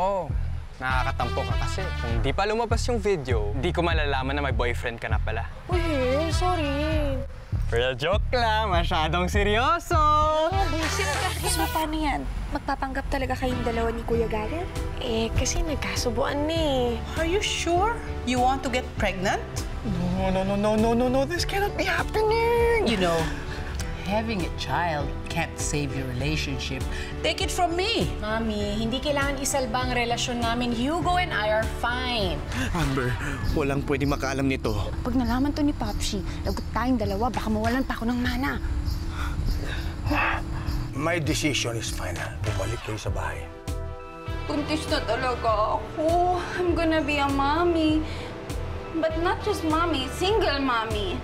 Oo. Nakakatampo ka kasi. Kung di pa lumabas yung video, di ko malalaman na may boyfriend ka na pala. Uy, sorry. Pero joke lang, masyadong seryoso! So, paano yan? Magpapanggap talaga kayong dalawa ni Kuya Garrett? Eh, kasi nagkasubuan na eh. Are you sure you want to get pregnant? No, no, no, no, no, no, no, this cannot be happening! You know, having a child can't save your relationship. Take it from me. Mami, hindi kailangan isalba ang relasyon namin. Hugo and I are fine. Amber, walang pwede makaalam nito. Pag nalaman to ni Popshi, lagot tayong dalawa, baka mawalan pa ako ng mana. My decision is final. Bumalik kayo sa bahay. Buntis na talaga ako. I'm gonna be a mommy. But not just mommy, single mommy.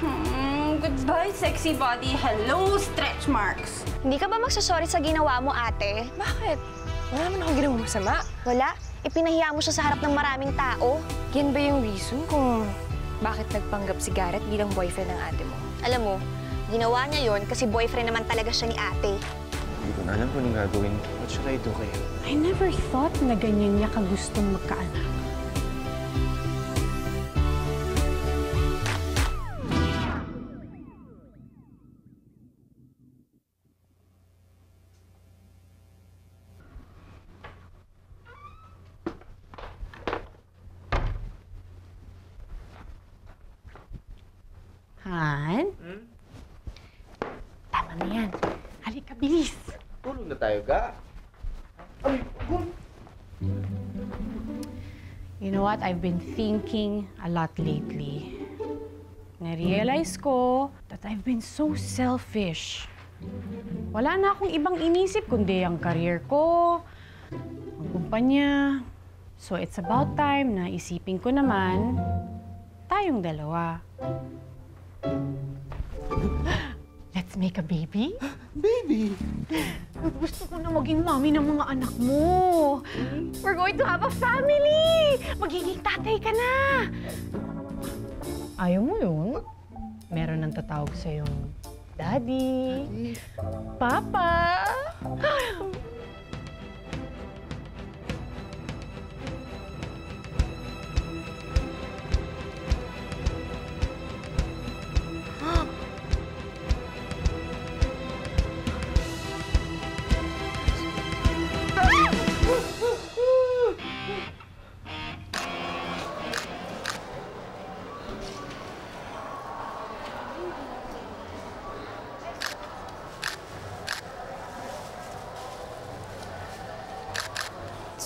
Hmm, goodbye, sexy body. Hello, stretch marks. Hindi ka ba magsasorry sa ginawa mo, ate? Bakit? Wala naman akong ginawang masama. Wala? Ipinahiya mo siya sa harap ng maraming tao? Yan ba yung reason kung bakit nagpanggap si Garrett bilang boyfriend ng ate mo? Alam mo, ginawa niya yon kasi boyfriend naman talaga siya ni ate. Hindi ko na alam kung anong gagawin. What should I do kayo? I never thought na ganyan niya kagustong magkaanak. I've been thinking a lot lately. Na-realize ko that I've been so selfish. Wala na akong ibang inisip kundi ang career ko, ang kumpanya. So it's about time na isipin ko naman tayong dalawa. Let's make a baby? Baby! Gusto ko na maging mami ng mga anak mo. We're going to have a family! Magiging tatay ka na! Ayaw mo yun? Meron nang tatawag sa'yong Daddy, Papa.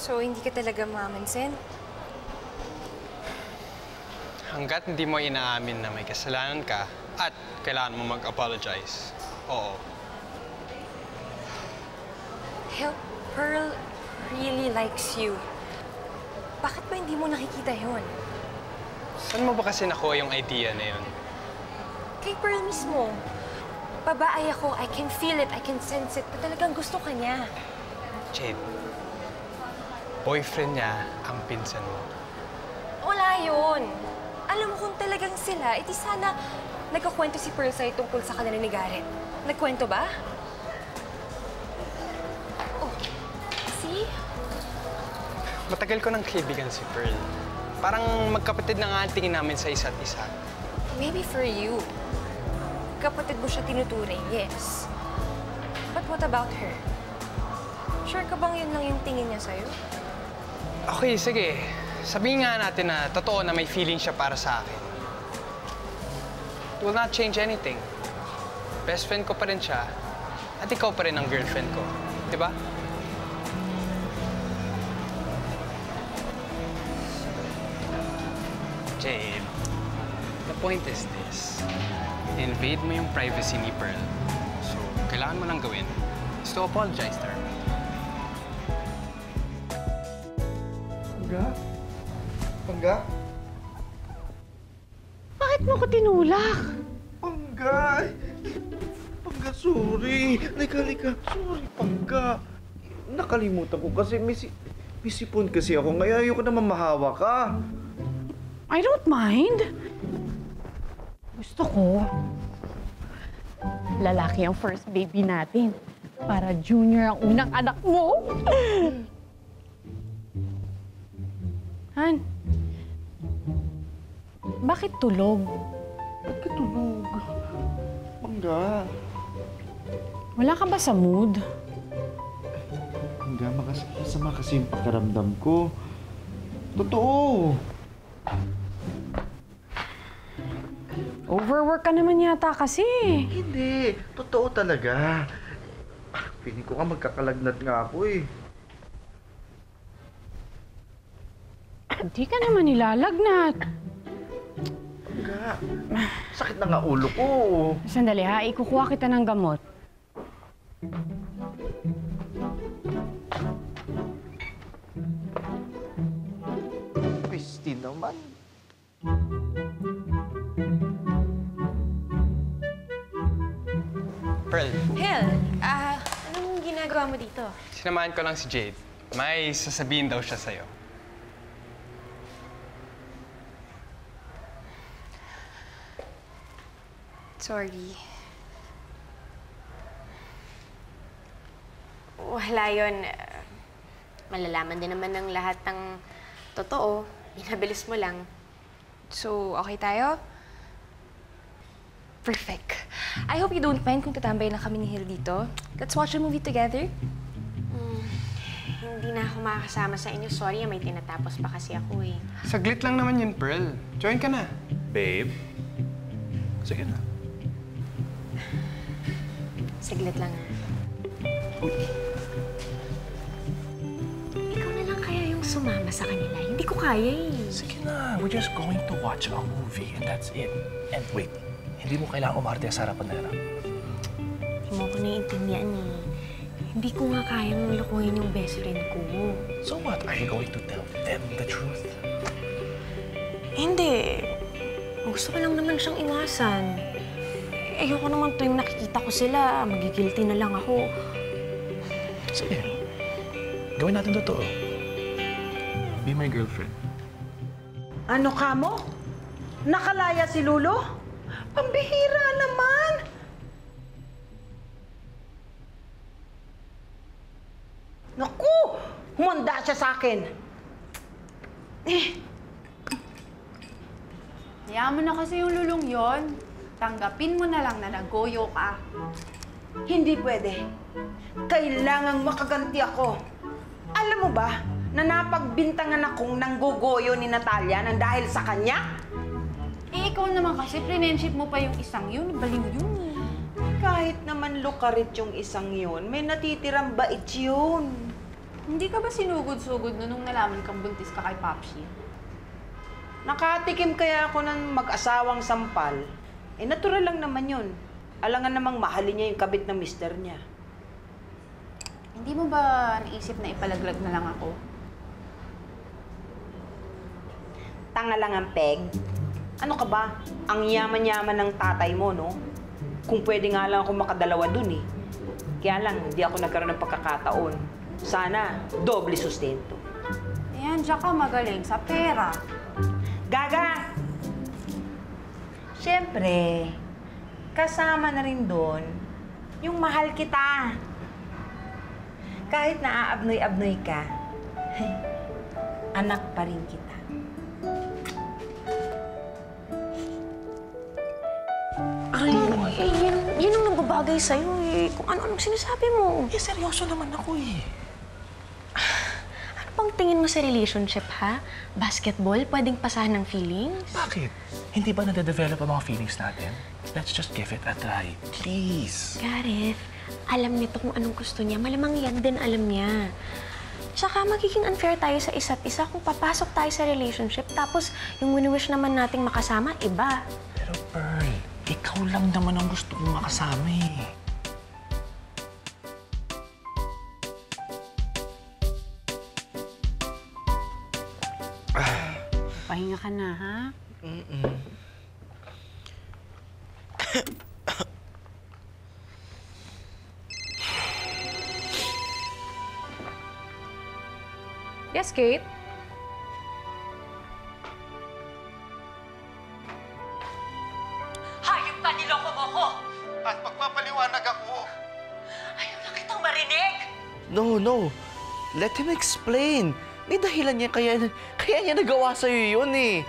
So, hindi ka talaga mamansin? Hanggat hindi mo inaamin na may kasalanan ka at kailangan mo mag-apologize, oo. Hell, Pearl really likes you. Bakit ba hindi mo nakikita yon? Saan mo ba kasi nakuha yung idea na yun? Kay Pearl mismo. Babae ako, I can feel it, I can sense it, na talagang gusto ka niya. Jade, boyfriend niya ang pinsan mo. Wala yun. Alam mo kung talagang sila, iti sana nagkakwento si Pearl sa'yo tungkol sa kanila ni Garrett. Nagkwento ba? Oh, see? Matagal ko ng kaibigan si Pearl. Parang magkapatid na nga ang tingin namin sa isa't isa. Maybe for you. Kapatid mo siya tinuturing, yes. But what about her? Sure ka bang yun lang yung tingin niya sa'yo? Okay, sige. Sabihin nga natin na totoo na may feeling siya para sa akin. It will not change anything. Best friend ko pa rin siya at ikaw pa rin ang girlfriend ko. Di ba? Jade, the point is this. Invade mo yung privacy ni Pearl. So, kailangan mo lang gawin is to apologize to her. Pangga? Pangga? Bakit mo ko tinulak? Pangga! Pangga, sorry. Lika, lika. Sorry, Pangga. Nakalimutan ko kasi may, si may sipon kasi ako. Ngayon ayoko na mamahawa ka. I don't mind. Gusto ko, lalaki ang first baby natin. Para junior ang unang anak mo. Han, bakit tulog? Ba't ka tulog? Pangga. Wala ka ba sa mood? Pangga, makas masama kasi yung pakiramdam ko. Totoo. Overwork ka naman yata kasi. Hindi. Totoo talaga. Piling ko nga magkakalagnat nga ako eh. Hindi ka naman nilalagnat. Pangga. Sakit na nga ulo ko. Sandali ha, ikukuha kita ng gamot. Christy naman. Pearl, Hel, ah, anong ginagawa mo dito? sinamahan ko lang si Jade. May sasabihin daw siya sa'yo. Sorry. Wala yun. Malalaman din naman ng lahat ng totoo. Inabilis mo lang. So, okay tayo? Perfect. I hope you don't mind kung tatambay na kami ni Hill dito. Let's watch a movie together. Hmm, hindi na ako makakasama sa inyo. Sorry, may tinatapos pa kasi ako eh. Saglit lang naman yun, Pearl. Join ka na. Babe? Sige na. Saglit lang. Ikaw na lang kaya yung sumama sa kanila. Hindi ko kaya eh. Sige na, we're just going to watch a movie and that's it. And wait, hindi mo kailangan umarte sa harapan na harap. Hindi mo ko naiintindihan eh. Hindi ko nga kayang lokohin yung best friend ko. So what, are you going to tell them the truth? Hindi. Gusto ko lang naman siyang iwasan. Ayoko naman tuwing nakikita ko sila, magigilty na lang ako. Sige, gawin natin totoo. Be my girlfriend. Ano ka mo? Nakalaya si Lulo? Pambihira naman! Naku! Humanda siya sa akin. Hayaan mo na kasi yung lulong yon. Tanggapin mo na lang na nagoyo ka. Hindi pwede. Kailangang makaganti ako. Alam mo ba na napagbintangan akong nanggogoyo ni Natalia nang dahil sa kanya? Eh, ikaw naman kasi, friendship mo pa yung isang yun. Baliw yun. Kahit naman lukarit yung isang yun, may natitirang bait yun. Hindi ka ba sinugod-sugod na nung nalaman kang buntis ka kay Papsi? Nakatikim kaya ako ng mag-asawang sampal. Eh, natural lang naman yun. Alangan namang mahalin niya yung kabit ng mister niya. Hindi mo ba naisip na ipalaglag na lang ako? Tanga lang ang peg. Ano ka ba? Ang yaman-yaman ng tatay mo, no? Kung pwede nga lang ako makadalawa dun eh. Kaya lang, hindi ako nagkaroon ng pagkakataon. Sana, doble sustento. Ayan, siya ka magaling sa pera. Gaga! Siyempre, kasama na rin doon yung mahal kita. Kahit naaabnoy-abnoy ka, anak pa rin kita. Ay, eh, yun, yun ang nababagay sa'yo eh. Kung ano-anong sinasabi mo. Eh, seryoso naman ako eh. Bang tingin mo sa relationship, ha? Basketball, pwedeng pasahan ng feelings? Bakit? Hindi ba nade-develop ang mga feelings natin? Let's just give it a try. Please. Gareth, alam nito kung anong gusto niya. Malamang yan din alam niya. Tsaka magiging unfair tayo sa isa't isa kung papasok tayo sa relationship tapos yung wini-wish naman nating makasama, iba. Pero Pearl, ikaw lang naman ang gusto kong makasama eh. Pahinga ka na, ha? Yes, Kate? Hayop ka, niloko mo ko! At magpapaliwanag ako. Ayaw na kitang marinig! No, no. Let him explain. May dahilan niya kaya, kaya niya nagawa sa'yo yun eh.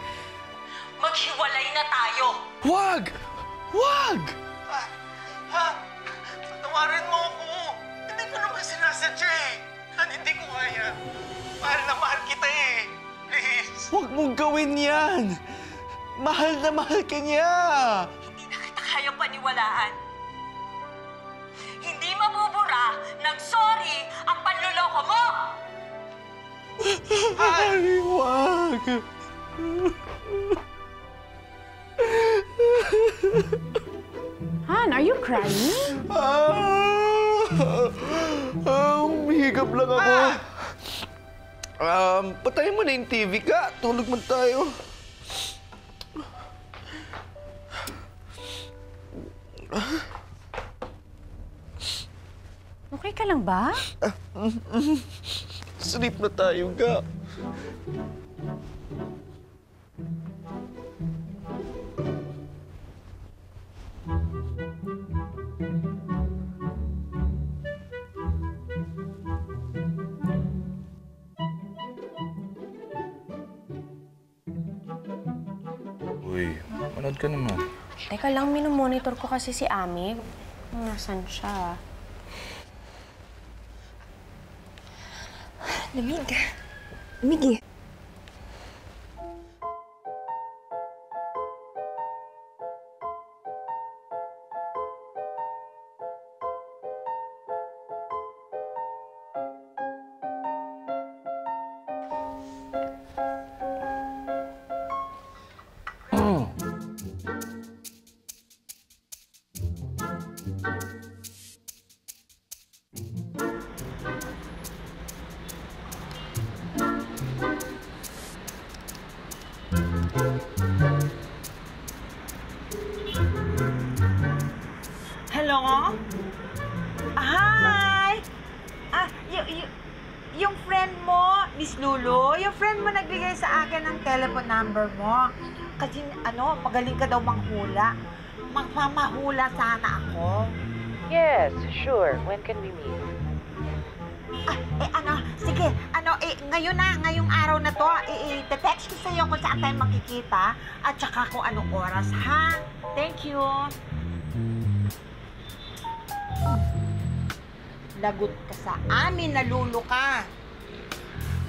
Maghiwalay na tayo! Wag! Wag! Ha? Ha? Patawarin mo ako! Hindi ko naman sinasadya eh. Han, hindi ko kaya. Mahal na mahal kita eh. Please. Huwag mong gawin yan. Mahal na mahal ka niya. Hindi na kita kayang paniwalaan. Hindi mabubura ng sorry ang panluloko mo! Ay, wag. Han, are you crying? Ah! Ah, Humihigap lang ako. Um, patayin mo na yung TV ka. Tulog man tayo. Okay ka lang ba? Sleep na tayo, ga. Uy, manood ka naman. Teka lang, minomonitor ko kasi si Ami. Nasaan siya? Nej, mig. Telephone number mo. Kasi ano, magaling ka daw manghula. Magpamahula sana ako. Yes, sure. When can we meet? Ah, eh ano, sige, ano, eh, ngayon na, ngayong araw na to, eh, eh, text ko sa'yo kung saan tayo makikita at saka kung anong oras, ha? Thank you. Lagot ka sa amin, nalulo ka.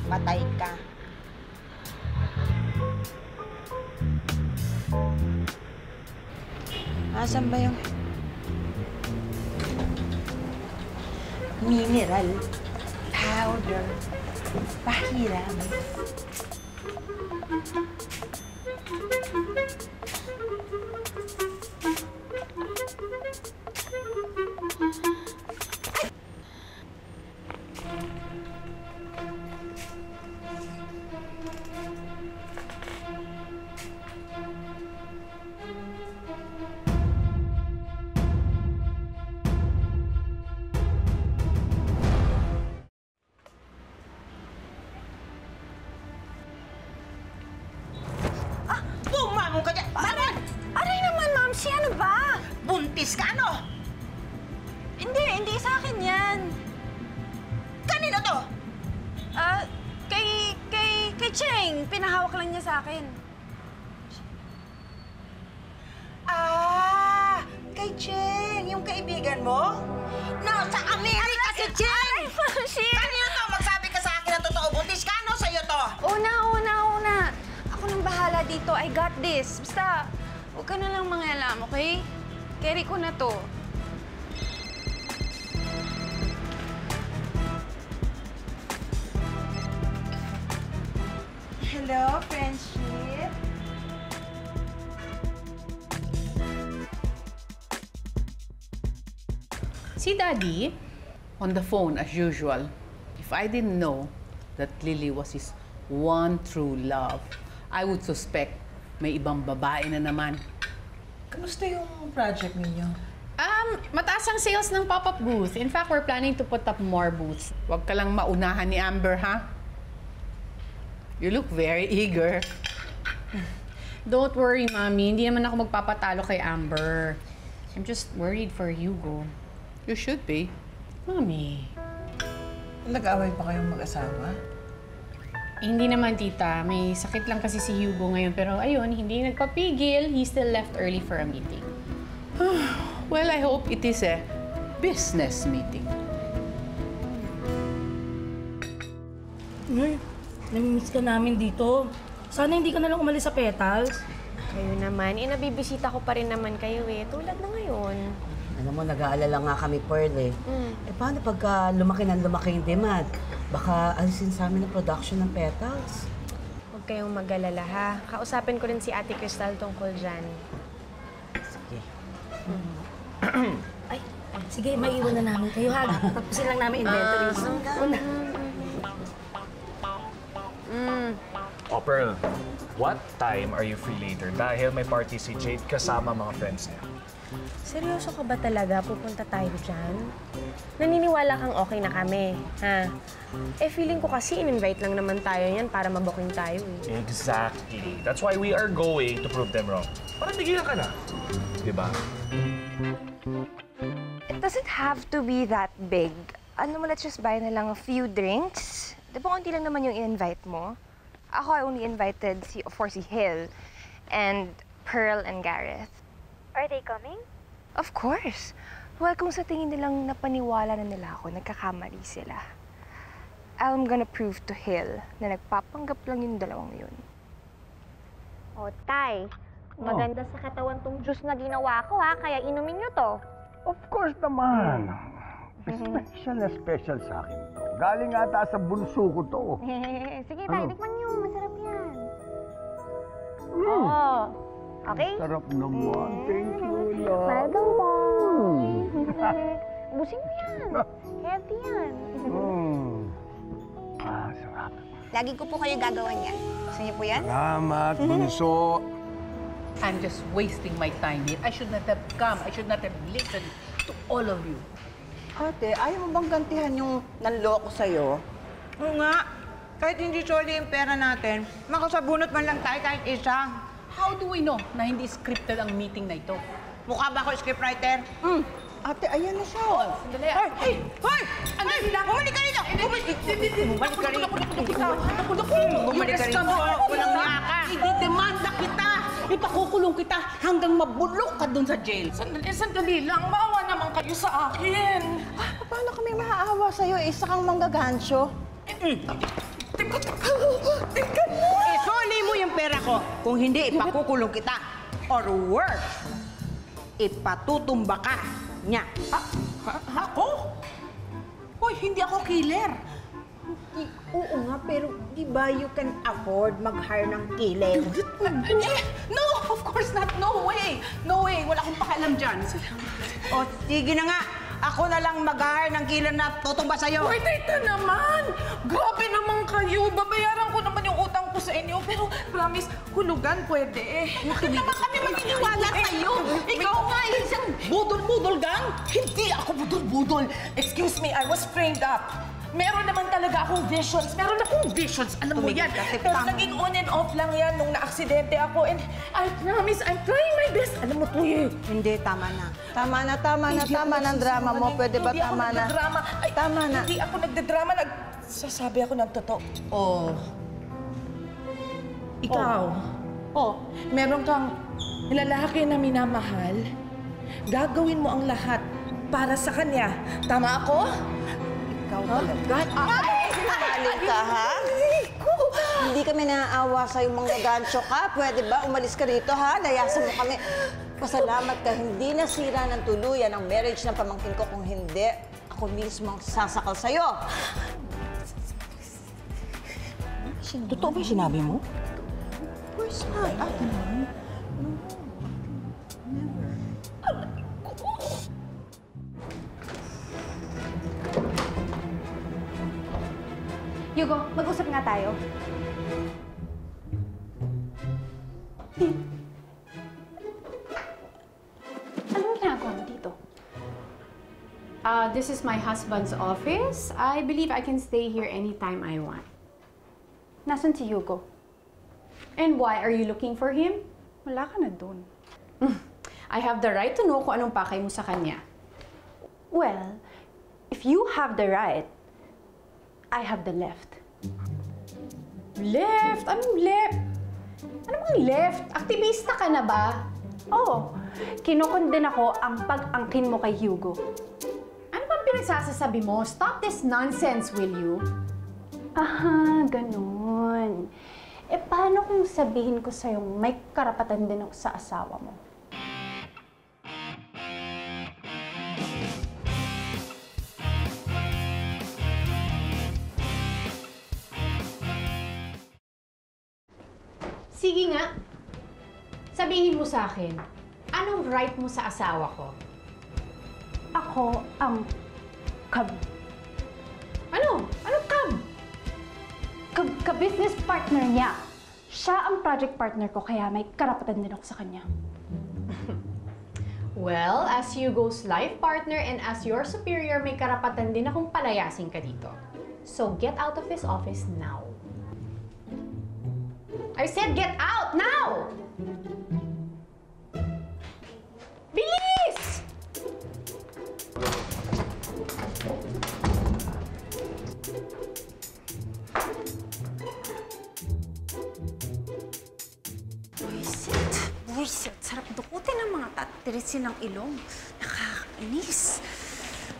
Patay ka. Asan ba yung... Mineral powder. Pahiram. Amerika si Cheng! Kanino to? Magsabi ka sa akin na totoo. Buntis ka, ano? Sa'yo to? Una, una, una. Ako nang bahala dito. I got this. Basta, huwag ka na lang mangialam, okay? Carry ko na to. Hello, friendship? See, Daddy, on the phone as usual. If I didn't know that Lily was his one true love, I would suspect may ibang babae na naman. Kamusta yung project ninyo? Um, mataas ang sales ng pop-up booth. In fact, we're planning to put up more booths. Huwag ka lang maunahan ni Amber, ha? You look very eager. Don't worry, Mami. Hindi naman ako magpapatalo kay Amber. I'm just worried for Hugo. You should be. Mami. Nag-away pa kayong mag-asawa? Eh, hindi naman, tita. May sakit lang kasi si Hugo ngayon. Pero ayun, hindi nagpapigil. He still left early for a meeting. Well, I hope it is a business meeting. Uy, namimiss ka namin dito. Sana hindi ka na lang umalis sa petals. Kayo naman, eh, nabibisita ko pa rin naman kayo eh. Tulad na ngayon. Alam mo, nag-aalala nga kami, Pearl eh. Mm. Eh paano pagka lumaki ng lumaki yung demand? Baka alisin sa amin ang production ng petals. Huwag kayong mag-alala ha. Kausapin ko rin si Ate Crystal tungkol dyan. Sige. Ay, sige, maiwan na namin kayo ha. Tapusin lang namin inventories. Una. Oh, Pearl, what time are you free later? Dahil may party si Jade kasama mga friends niya. Seryoso ka ba talaga? Pupunta tayo dyan? Naniniwala kang okay na kami, ha? Eh, feeling ko kasi in-invite lang naman tayo yan para mabuking tayo eh. Exactly. That's why we are going to prove them wrong. Parang tigilan ka na. Di ba? It doesn't have to be that big. Ano mo, let's just buy na lang a few drinks. Di ba konti lang naman yung in-invite mo? Ako, I only invited si, of course, si Hill and Pearl and Gareth. Are they coming? Of course. Well, kung sa tingin nilang napaniwala na nila ako, nagkakamali sila. I'm gonna prove to Hill na nagpapanggap lang yung dalawang yun. O, Tay, maganda sa katawan tong juice na ginawa ko ha, kaya inumin niyo to. Of course naman. Special na special sa akin to. Galing ata sa bunso ko to. Sige, Tay, Ano? tikman niyo. Masarap yan. Mm. Oo. Okay? Sarap naman. Thank you, love. Welcome po. Mm. Busin mo yan. Healthy yan. Mm. Ah, sarap. Lagi ko po kayo gagawa niyan. Gusto niyo po yan? Salamat, bunso. I'm just wasting my time here. I should not have come. I should not have listened to all of you. Ate, ayaw mo bang gantihan yung nanloko sa'yo? Oo nga. Kahit hindi soli yung pera natin, makasabunot man lang tayo kahit isa. How do we know na hindi scripted ang meeting na ito? Mukha ba ako scriptwriter? Hmm. Ate, ayan na siya. Oh, sandali. Hoy! Hoy! Hoy! Hoy! Bumalik ka rito! Bumalik ka rito! Bumalik ka rito! Walang niya ka! Ididemanda kita! Ipakukulong kita hanggang mabulok ka dun sa jail. Sandali, sandali lang. Maawa naman kayo sa akin. Ah, paano kami maaawa sa'yo? Isa kang manggagansyo. Isoli mo yung pera ko. Kung hindi, ipakukulong kita. Or worse, ipatutumba ka niya. Ha? Ako? Hoy, hindi ako killer. Oo nga, pero di ba you can afford mag-hire ng killer? Eh, no, of course not. No way. No way. Wala akong pakialam dyan. O, sige na nga. Ako na lang mag-hire ng killer na tutumba sa'yo. Hoy, tita naman! Grabe naman kayo! Babayaran ko naman ko sa inyo. Pero promise, hulugan pwede. Bakit naman kami maniniwala sa'yo? Ikaw nga, isang budol-budol gang? Hindi ako budol-budol. Excuse me, I was framed up. Meron naman talaga akong visions. Meron akong visions. Alam mo yan. Pero naging on and off lang yan nung na-aksidente ako. And I promise, I'm trying my best. Alam mo, Tuye. Hindi, tama na. Tama na, tama na, Hindi tama ako na ang drama mo. Pwede ba Hindi ako tama na? nagdadrama. Ay, Tama na. Hindi ako nagdadrama. Nagsasabi ako ng totoo. Oh. Ikaw. Oh. Meron kang lalaki na minamahal. Gagawin mo ang lahat para sa kanya. Tama ako? Ikaw talaga. Ay! Sinungaling ka, ha? Hindi kami naaawa sa'yo mga gansyo ka. Pwede ba? Umalis ka rito, ha? Layasan mo kami. Pasalamat ka. Hindi nasira ng tuluyan ang marriage ng pamangkin ko. Kung hindi, ako mismo ang sasakal sa'yo. Totoo ba yung sinabi mo? Course not. Ate mo. Hugo, mag-usap nga tayo. Uh, this is my husband's office. I believe I can stay here anytime I want. Nasaan si Hugo? And why? Are you looking for him? Wala ka na dun. I have the right to know kung anong pakay mo sa kanya. Well, if you have the right, I have the left. Left? Anong left? Ano bang left? Aktivista ka na ba? Oo. Kinukunden ako ang pag-angkin mo kay Hugo. Ano bang pinagsasasabi mo? Stop this nonsense, will you? Ah, ganun. Eh, paano kung sabihin ko sa'yo may karapatan din ako sa asawa mo? Sige nga. Sabihin mo sa akin, anong right mo sa asawa ko? Ako ang kab... ka-business partner niya. Siya ang project partner ko, kaya may karapatan din ako sa kanya. Well, as Hugo's life partner and as your superior, may karapatan din akong palayasin ka dito. So get out of this office now. I said get out now! Ng mga tatirit silang ilong. Nakakainis.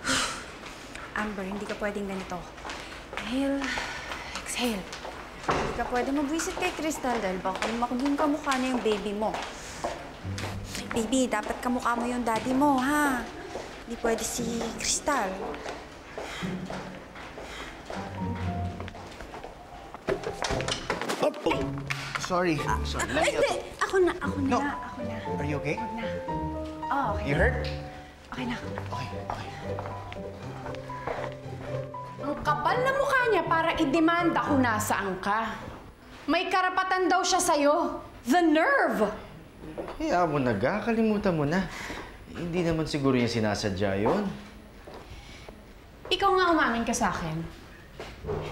Amber, hindi ka pwedeng ganito. Inhale. Exhale. Hindi ka pwede mabwisit kay Crystal dahil baka maging kamukha na yung baby mo. Baby, dapat kamukha mo yung daddy mo, ha? Hindi pwede si Crystal. Sorry. Sorry. Let me! Ako na, ako na, No. ako na. Are you okay? Oh, okay. You hurt? Okay na. Ang kapal na mukha niya para idemanda kung nasaan ka. May karapatan daw siya sa'yo. The nerve! Kaya mo na ga, kalimutan mo na. Hindi naman siguro yung sinasadya yun. Ikaw nga umamin ka sa akin.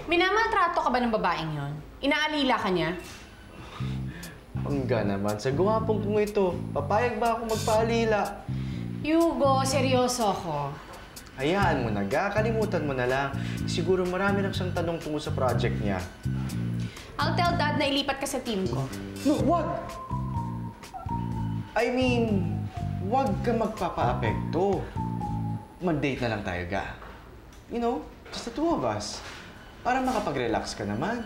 Minamaltrato ka ba ng babaeng yon? Inaalila ka niya? Pangga naman, sa guwapong kong ito, papayag ba ako magpaalila? Hugo, seryoso ako. Hayaan mo na ga, kalimutan mo na lang. Siguro marami nang siyang tanong tungo sa project niya. I'll tell Dad na ilipat ka sa team ko. No, wag! I mean, wag ka magpapa-apekto. Mag-date na lang tayo, ga. You know, just the two of us. Para makapag-relax ka naman.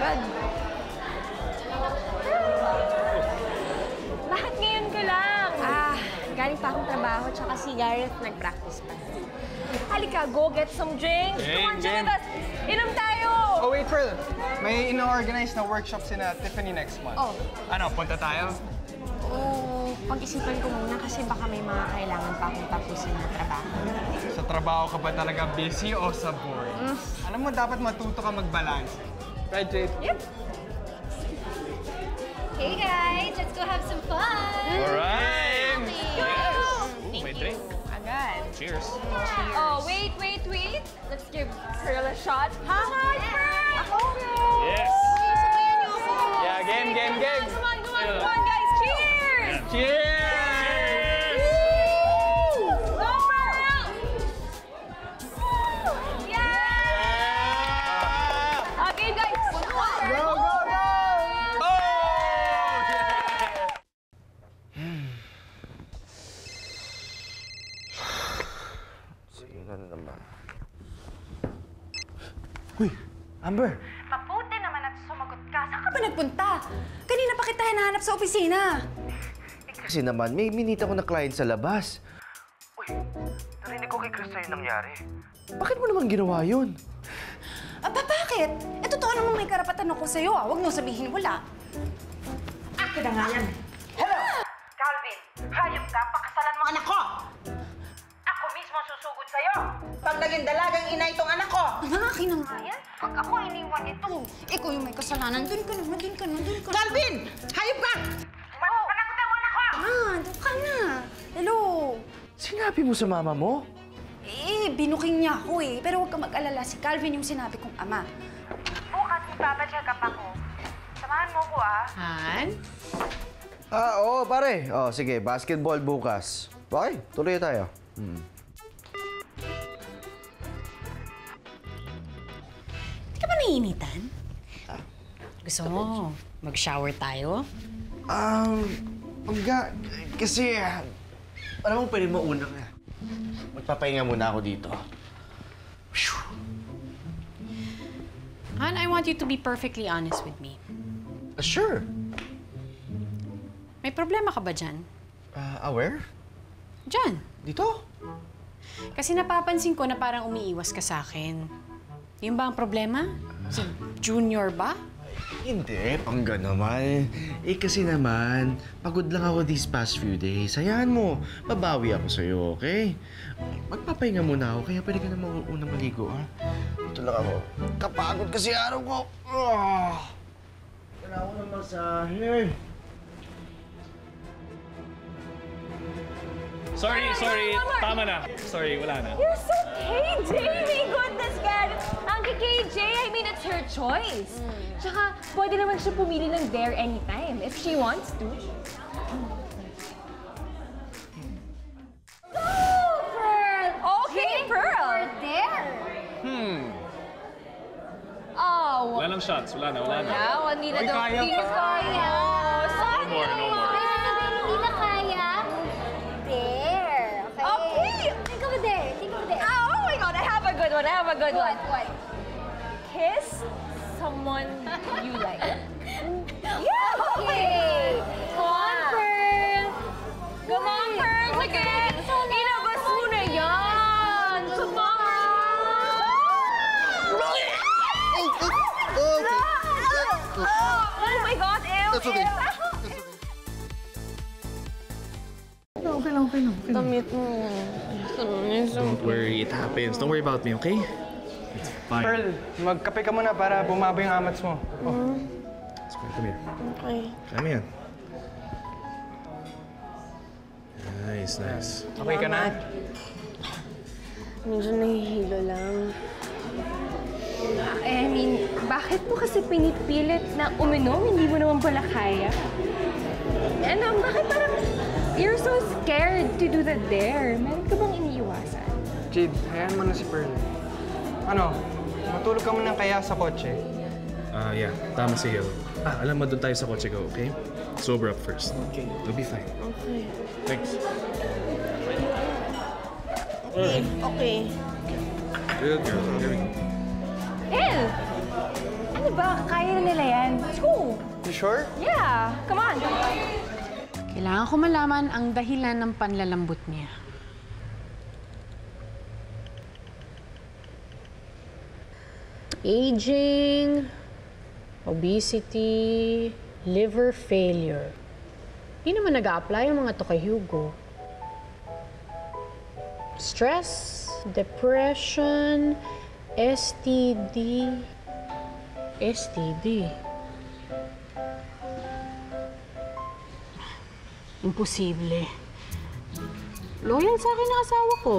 Agad. Bakit ngayon ko lang? Ah, galing pa akong trabaho, tsaka si Gareth nag-practice pa. Halika, go get some drinks. Game, Come on, join game. us. Inom tayo! Oh, wait, Pearl. May ino-organize na workshop sina Tiffany next month. Oh. Ano, punta tayo? Oo, pag-isipan ko muna kasi baka may mga kailangan pa akong tapusin na trabaho. Sa trabaho ka ba talaga busy o sa board? Mm. Alam mo, dapat matuto ka mag-balance. Right, Jade? Yep. Hey guys, let's go have some fun! Alright! Thank may you. drink. Agad. Cheers. Oh, wait, wait, wait. Let's give Pearl a shot. Ha, hi, Pearl! Yes. Sabayan niyo ako. Yeah, game, game, game. Come on, come on, come on, guys. Cheers! Cheers! Na naman. Uy, Amber! Mabuti naman at sumagot ka. Saan ka ba nagpunta? Kanina pa kita hinahanap sa opisina. Kasi naman, may minita ko na client sa labas. Narinig ko kay Krista yung nangyari. Bakit mo naman ginawa yun? Aba, bakit? Eh, totoo namang may karapatan ako sa'yo, ah. Huwag mo sabihin wala. Akin na nga yan. Mo sa mama mo? Eh, binuking niya ako eh. Pero huwag ka mag-alala, si Calvin yung sinabi kong ama. Bukas magpapacheck up ako. Samahan mo ko ah. Han? Ah, oo, pare. Oh, sige, basketball bukas. Okay, tuloy tayo. Hmm. Di ka ba naiinitan? Gusto mo, mag-shower tayo? Um, Pagka, kasi, alam mo, pwede mo unang, magpapahinga muna ako dito. Han, I want you to be perfectly honest with me. Uh, sure. May problema ka ba dyan? Uh, aware? Dyan. Dito? Kasi napapansin ko na parang umiiwas ka sa akin. Yun ba ang problema? Si Junior ba? Hindi, pangga naman. Eh kasi naman, pagod lang ako these past few days. Hayaan mo, babawi ako sa'yo, okay? Magpapahinga muna ako, kaya pwede ka na una maligo, ha? Ito lang ako. Kapagod kasi araw ko. Oh, kailangan ko ng masahe. Sorry, sorry. Tama na. Sorry, wala na. You're so KJ! My goodness, God! Ang KJ, I mean, it's her choice. Tsaka, pwede naman siya pumili ng dare anytime if she wants to. Go, Pearl! Okay, Pearl! Or dare! Hmm. Oh, Wala nang shots. Wala na, wala na. Yeah, well, hindi na daw. kaya Hindi pa. na kaya. No more, no more. Hindi na kaya. Dare. Okay. Think of a dare. Think of a dare. Oh, my God. I have a good one. I have a good one. What? Kiss someone you like. yeah. Okay. Come on, Pearl. Come on, Pearl. Sige. Ilabas mo na yan. Come on. Oh my God, ew, That's okay. Okay lang, okay lang. Damit mo. Don't worry, it happens. Don't worry about me, okay? It's fine. Pearl, magkape ka muna para bumaba yung amats mo. Oh. Come here. Okay. Come here. Nice, nice. Okay ka na? Medyo nahihilo lang. I mean, bakit mo kasi pinipilit na uminom? Hindi mo naman pala kaya. And um, bakit parang you're so scared to do the dare? Meron ka bang iniiwasan? Jade, hayaan mo na si Pearl. Ano, matulog ka muna kaya sa kotse. Ah, yeah. Tama si Hill. Ah, alam mo, doon tayo sa kotse ko, okay? Sober up first. Okay. You'll be fine. Okay. Thanks. Okay. Okay. Good girl. Here we go. El! Ano ba? Kaya na nila yan. Let's go! You sure? Yeah! Come on! Kailangan ko malaman ang dahilan ng panlalambot niya. Aging, obesity, liver failure. Hindi naman nag-a-apply yung mga to kay Hugo. Stress, depression, STD, STD. Imposible. Loyal sa akin ang asawa ko.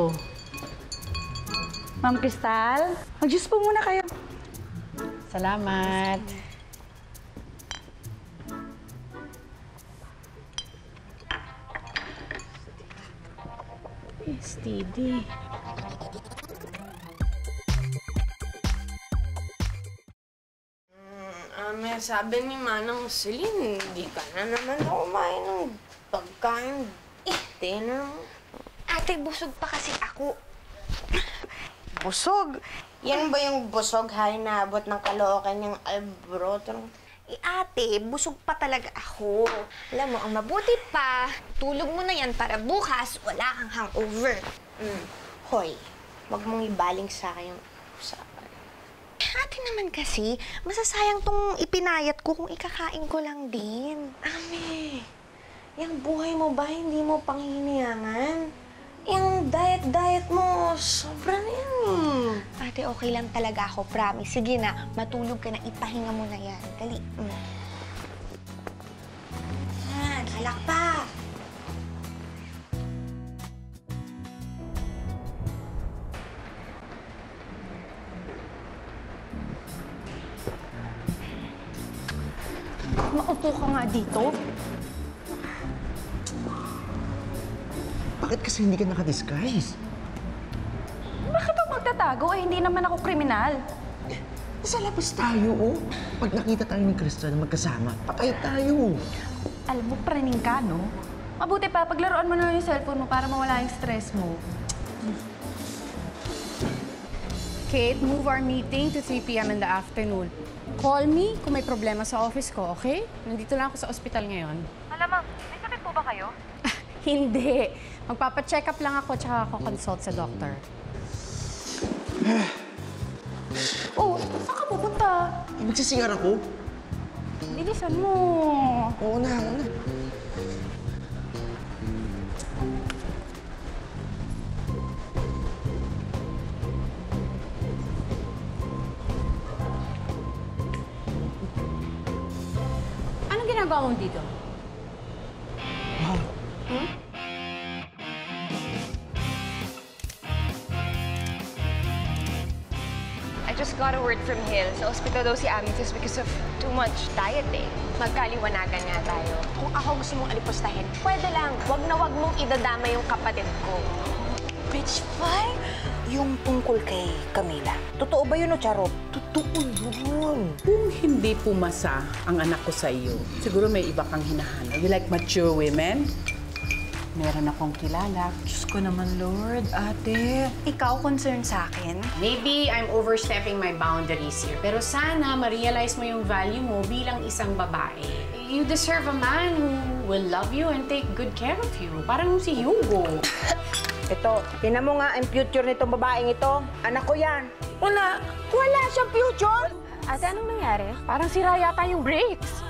Ma'am Crystal, mag-juice po muna kayo. Salamat. STD. Ame, sabi ni Manang Celine, hindi ka na naman kumain ng pagkain dinner mo. Ate, busog pa kasi ako. Busog? Yan ba yung busog hay naabot ng kalookan niyang albrotong? Eh, ate, busog pa talaga ako. Alam mo, ang mabuti pa, tulog mo na yan para bukas wala kang hangover. Mm. Hoy, wag mong ibaling sa akin yung usapan. Ate naman kasi, masasayang tong ipinayat ko kung ikakain ko lang din. Ame, yung buhay mo ba hindi mo panghihinayangan? Yung diet-diet mo, sobra na yan eh. Ate, okay lang talaga ako, promise. Sige na, matulog ka na, ipahinga mo na yan. Dali. Mm. Yan, alak pa. Maupo ka nga dito. Bakit kasi hindi ka nakadisguise? Bakit ako magtatago? Eh, hindi naman ako kriminal. Sa labas tayo, oh. Pag nakita tayo ni Crystal na magkasama, patay tayo. Alam mo, praning ka, no? Mabuti pa, paglaruan mo na lang yung cellphone mo para mawala yung stress mo. Kate, move our meeting to 3 p.m. in the afternoon. Call me kung may problema sa office ko, okay? Nandito lang ako sa ospital ngayon. Malamang, may sakit po ba kayo? Hindi. Magpapacheck up lang ako tsaka ako consult sa doctor. Oh, saan ka pupunta? Eh, magsisingar ako. Bilisan mo. Oo na, oo na. Anong ginagawa mo dito? Just got a word from Hill. Sa ospital daw si Amethyst because of too much dieting. Magkaliwanagan nga tayo. Kung ako gusto mong alipustahin, pwede lang. Wag na wag mong idadama yung kapatid ko. Bitch, fly? Yung tungkol kay Camila. Totoo ba yun o charot? Totoo yun. Kung hindi pumasa ang anak ko sa iyo, siguro may iba kang hinahanap. You like mature women? Meron akong kilala. Diyos ko naman, Lord. Ate, ikaw concern sa akin? Maybe I'm overstepping my boundaries here. Pero sana ma-realize mo yung value mo bilang isang babae. You deserve a man who will love you and take good care of you. Parang si Hugo. Ito, tinan mo nga ang future nitong babaeng ito. Anak ko yan. Wala. Wala siyang future! Ate, anong nangyari? Parang sira yata yung brakes.